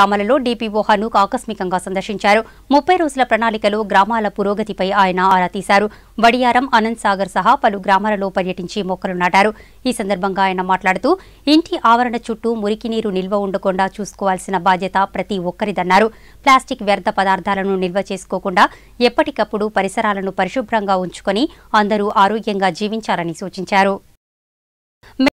గ్రామాలలో డీపీ హనూక్ ఆకస్మికంగా సందర్శించారు. ముప్పై రోజుల ప్రణాళికలో గ్రామాల పురోగతిపై ఆయన ఆరా తీశారు. వడియారం అనంత్ సాగర్ సహా పలు గ్రామాలలో పర్యటించి మొక్కలు నాటారు. ఈ సందర్భంగా ఆయన మాట్లాడుతూ ఇంటి ఆవరణ చుట్టూ మురికి నీరు నిల్వ ఉండకుండా చూసుకోవాల్సిన బాధ్యత ప్రతి ఒక్కరిదన్నారు. ప్లాస్టిక్ వ్యర్థ పదార్థాలను నిల్వ చేసుకోకుండా ఎప్పటికప్పుడు పరిసరాలను పరిశుభ్రంగా ఉంచుకొని అందరూ ఆరోగ్యంగా జీవించాలని సూచించారు.